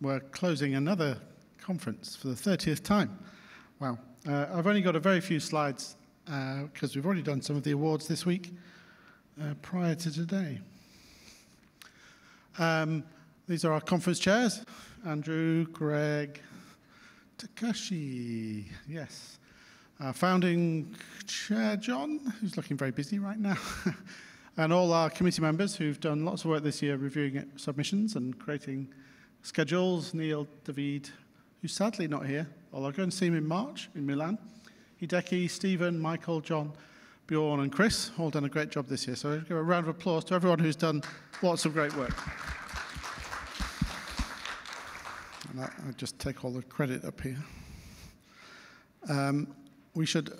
we're closing another conference for the 30th time. Wow. Uh, I've only got a very few slides because uh, we've already done some of the awards this week uh, prior to today. Um, these are our conference chairs Andrew, Greg, Takashi. Yes. Our founding chair, John, who's looking very busy right now. and all our committee members who've done lots of work this year reviewing submissions and creating schedules. Neil, David, who's sadly not here, although I'll go and see him in March in Milan. Hideki, Stephen, Michael, John, Bjorn, and Chris all done a great job this year. So give a round of applause to everyone who's done lots of great work. And I, I just take all the credit up here. Um, we should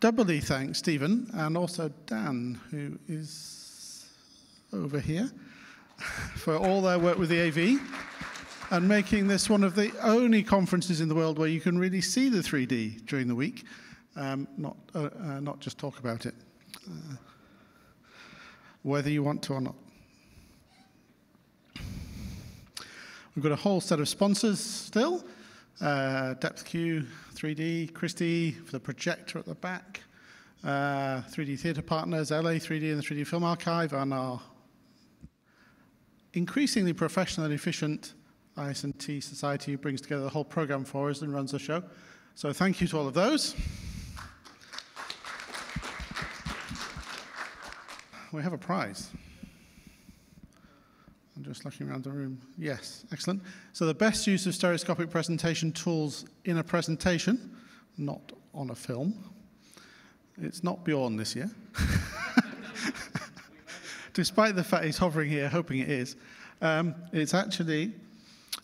doubly thank Stephen and also Dan, who is over here, for all their work with the AV and making this one of the only conferences in the world where you can really see the 3D during the week, um, not, uh, uh, not just talk about it, uh, whether you want to or not. We've got a whole set of sponsors still. Uh, DepthQ, 3D, Christie for the projector at the back, uh, 3D Theatre Partners, LA 3D and the 3D Film Archive, and our increasingly professional and efficient IS&T Society who brings together the whole program for us and runs the show. So thank you to all of those. we have a prize. I'm just looking around the room. Yes, excellent. So the best use of stereoscopic presentation tools in a presentation, not on a film. It's not Bjorn this year. Despite the fact he's hovering here, hoping it is. Um, it's actually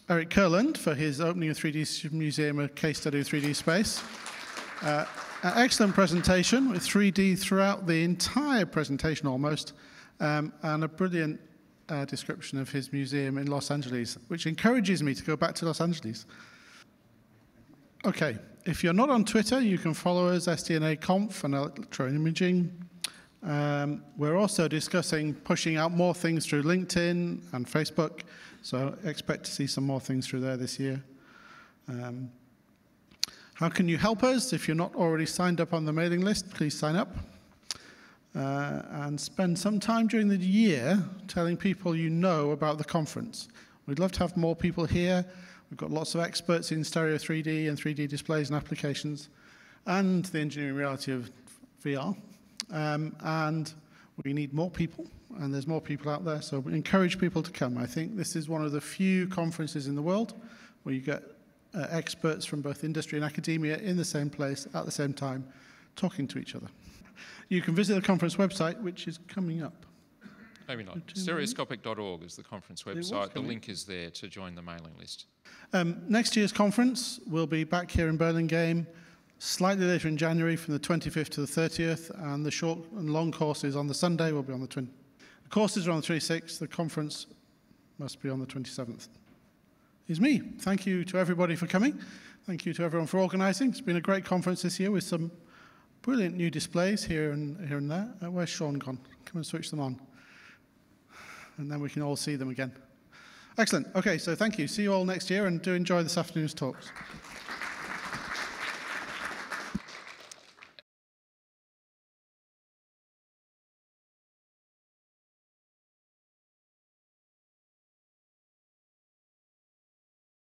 Eric Kurland for his opening of 3D Museum, a case study of 3D space. Uh, excellent presentation with 3D throughout the entire presentation almost, um, and a brilliant uh, description of his museum in Los Angeles, which encourages me to go back to Los Angeles. Okay, if you're not on Twitter, you can follow us, SD&A Conf and Electron Imaging. Um, we're also discussing pushing out more things through LinkedIn and Facebook, so expect to see some more things through there this year. Um, how can you help us? If you're not already signed up on the mailing list, please sign up uh, and spend some time during the year telling people you know about the conference. We'd love to have more people here. We've got lots of experts in stereo 3D and 3D displays and applications, and the engineering reality of VR. Um, and we need more people, and there's more people out there, so we encourage people to come. I think this is one of the few conferences in the world where you get uh, experts from both industry and academia in the same place at the same time, talking to each other you can visit the conference website, which is coming up. Maybe not. Stereoscopic.org is the conference website. The link is there to join the mailing list. Um, next year's conference will be back here in Burlingame slightly later in January from the 25th to the 30th, and the short and long courses on the Sunday will be on the 20th. The courses are on the 26th, the conference must be on the 27th. Is me. Thank you to everybody for coming. Thank you to everyone for organising. It's been a great conference this year with some Brilliant new displays here and here and there. Uh, where's Sean gone? Come and switch them on. And then we can all see them again. Excellent. Okay, so thank you. See you all next year and do enjoy this afternoon's talks.